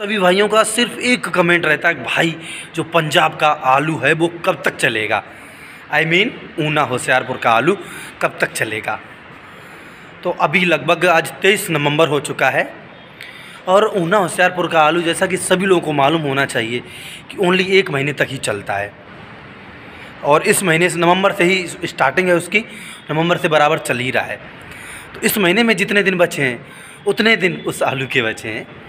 सभी भाइयों का सिर्फ़ एक कमेंट रहता है भाई जो पंजाब का आलू है वो कब तक चलेगा? I I mean mean, Una Hoshiarpur का आलू कब तक चलेगा? तो अभी लगभग आज तेईस नवंबर हो चुका है और ऊना होशियारपुर का आलू जैसा कि सभी लोगों को मालूम होना चाहिए कि ओनली एक महीने तक ही चलता है। और इस महीने से नवंबर से ही स्टार्टिंग है उसकी नवंबर से बराबर चल ही रहा है। तो इस महीने में जितने दिन बचे हैं उतने दिन उस आलू के बचे हैं।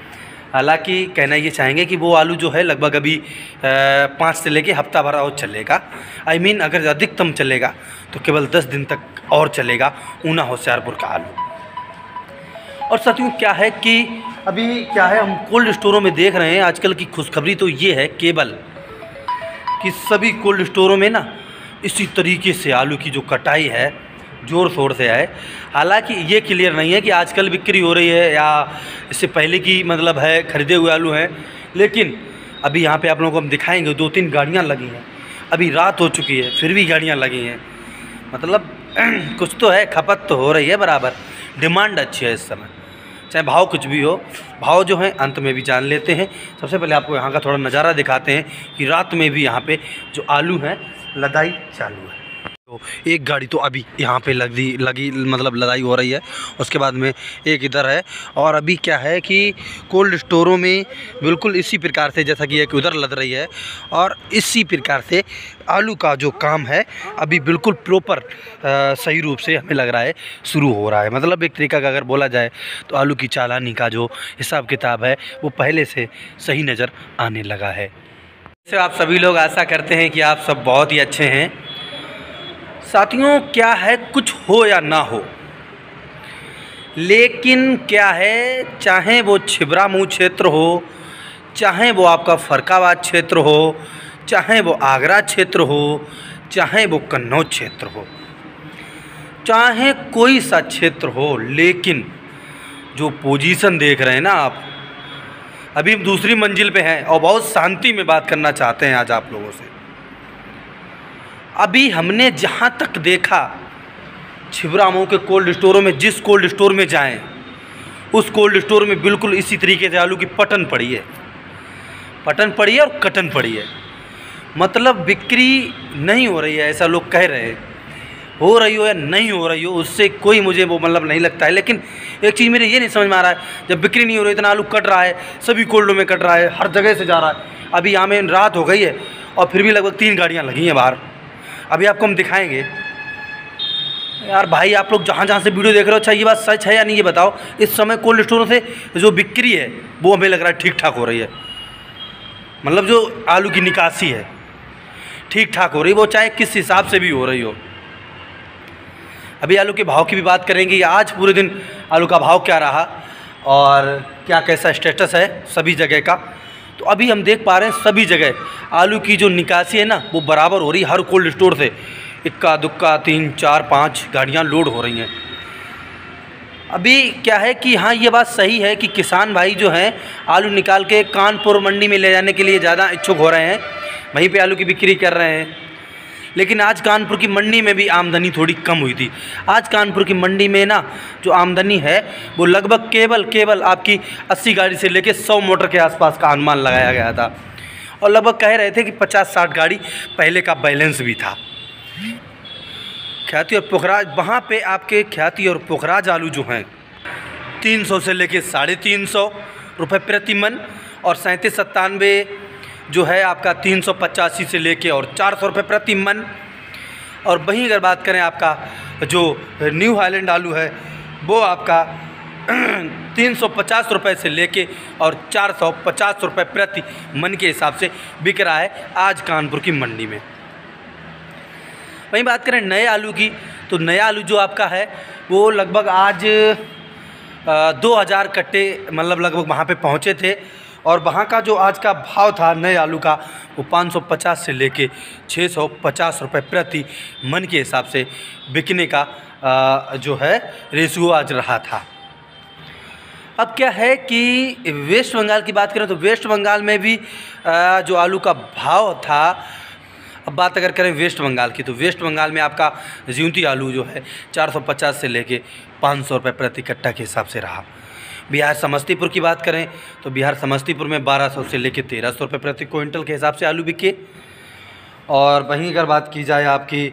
हालाँकि कहना ये चाहेंगे कि वो आलू जो है लगभग अभी पाँच से लेके हफ़्ता भर और चलेगा। आई I मीन mean, अगर अधिकतम चलेगा तो केवल दस दिन तक और चलेगा ऊना होशियारपुर का आलू। और साथियों क्या है कि अभी क्या है हम कोल्ड स्टोरों में देख रहे हैं आजकल की खुशखबरी तो ये है केवल कि सभी कोल्ड स्टोरों में ना इसी तरीके से आलू की जो कटाई है ज़ोर शोर से आए। हालाँकि ये क्लियर नहीं है कि आजकल बिक्री हो रही है या इससे पहले की मतलब है, ख़रीदे हुए आलू हैं। लेकिन अभी यहाँ पे आप लोगों को हम दिखाएँगे दो तीन गाड़ियाँ लगी हैं। अभी रात हो चुकी है, फिर भी गाड़ियाँ लगी हैं। मतलब कुछ तो है, खपत तो हो रही है बराबर। डिमांड अच्छी है इस समय। चाहे भाव कुछ भी हो, भाव जो है, अंत में भी जान लेते हैं। सबसे पहले आपको यहाँ का थोड़ा नज़ारा दिखाते हैं कि रात में भी यहाँ पे जो आलू हैं, लदाई चालू है। तो एक गाड़ी तो अभी यहाँ पे लगी लगी मतलब लड़ाई हो रही है। उसके बाद में एक इधर है। और अभी क्या है कि कोल्ड स्टोरों में बिल्कुल इसी प्रकार से जैसा कि एक उधर लद रही है। और इसी प्रकार से आलू का जो काम है, अभी बिल्कुल प्रॉपर सही रूप से हमें लग रहा है, शुरू हो रहा है। मतलब एक तरीका का अगर बोला जाए तो आलू की चालानी का जो हिसाब किताब है, वो पहले से सही नज़र आने लगा है। से आप सभी लोग आशा करते हैं कि आप सब बहुत ही अच्छे हैं। साथियों, क्या है कुछ हो या ना हो? लेकिन क्या है, चाहे वो छिबरा मुँह क्षेत्र हो, चाहे वो आपका फ़रकाबाद क्षेत्र हो, चाहे वो आगरा क्षेत्र हो, चाहे वो कन्नौज क्षेत्र हो, चाहे कोई सा क्षेत्र हो, लेकिन जो पोजीशन देख रहे हैं ना आप, अभी हम दूसरी मंजिल पे हैं और बहुत शांति में बात करना चाहते हैं आज आप लोगों से। अभी हमने जहाँ तक देखा, छिबरामऊ के कोल्ड स्टोरों में, जिस कोल्ड स्टोर में जाएँ, उस कोल्ड स्टोर में बिल्कुल इसी तरीके से आलू की पटन पड़ी है। पटन पड़ी है और कटन पड़ी है। मतलब बिक्री नहीं हो रही है, ऐसा लोग कह रहे हैं। हो रही हो या नहीं हो रही हो, उससे कोई मुझे वो मतलब नहीं लगता है। लेकिन एक चीज़ मेरे ये नहीं समझ में आ रहा है, जब बिक्री नहीं हो रही, इतना आलू कट रहा है, सभी कोल्डों में कट रहा है, हर जगह से जा रहा है। अभी यहाँ में रात हो गई है और फिर भी लगभग तीन गाड़ियाँ लगी हैं बाहर। अभी आपको हम दिखाएँगे। यार भाई, आप लोग जहाँ जहाँ से वीडियो देख रहे हो अच्छा ये बात सच है या नहीं, ये बताओ। इस समय कोल्ड स्टोरों से जो बिक्री है, वो हमें लग रहा है ठीक ठाक हो रही है। मतलब जो आलू की निकासी है ठीक ठाक हो रही है, वो चाहे किस हिसाब से भी हो रही हो। अभी आलू के भाव की भी बात करेंगे आज पूरे दिन आलू का भाव क्या रहा और क्या कैसा स्टेटस है सभी जगह का। तो अभी हम देख पा रहे हैं सभी जगह आलू की जो निकासी है ना, वो बराबर हो रही है हर कोल्ड स्टोर से। इक्का, दुक्का, तीन, चार, पाँच गाड़ियाँ लोड हो रही हैं। अभी क्या है कि हाँ ये बात सही है कि किसान भाई जो हैं, आलू निकाल के कानपुर मंडी में ले जाने के लिए ज़्यादा इच्छुक हो रहे हैं। वहीं पे आलू की बिक्री कर रहे हैं। लेकिन आज कानपुर की मंडी में भी आमदनी थोड़ी कम हुई थी। आज कानपुर की मंडी में ना जो आमदनी है, वो लगभग केवल केवल आपकी 80 गाड़ी से लेके 100 मोटर के आसपास का अनुमान लगाया गया था। और लगभग कह रहे थे कि 50-60 गाड़ी पहले का बैलेंस भी था। ख्याति और पुखराज, वहाँ पे आपके ख्याति और पुखराज आलू जो हैं 300 से लेके साढ़े तीन सौ रुपये प्रति मन और सैंतीस सत्तानवे जो है आपका तीन सौ पचासी से लेके और चार सौ रुपये प्रति मन। और वहीं अगर बात करें आपका जो न्यू हाईलैंड आलू है, वो आपका तीन सौ पचास रुपये से लेके और चार सौ पचास रुपये प्रति मन के हिसाब से बिक रहा है आज कानपुर की मंडी में। वहीं बात करें नए आलू की तो नया आलू जो आपका है, वो लगभग आज दो हज़ार कट्टे मतलब लगभग वहाँ पे पहुँचे थे। और वहाँ का जो आज का भाव था नए आलू का, वो 550 से लेके 650 रुपए प्रति मन के हिसाब से बिकने का जो है रेशियो आज रहा था। अब क्या है कि वेस्ट बंगाल की बात करें तो वेस्ट बंगाल में भी जो आलू का भाव था, अब बात अगर करें वेस्ट बंगाल की तो वेस्ट बंगाल में आपका ज्यूंती आलू जो है 450 से लेके 500 रुपए प्रति कट्टा के हिसाब से रहा। बिहार समस्तीपुर की बात करें तो बिहार समस्तीपुर में 1200 से लेकर 1300 रुपये प्रति क्विंटल के हिसाब से आलू बिके। और वहीं अगर बात की जाए आपकी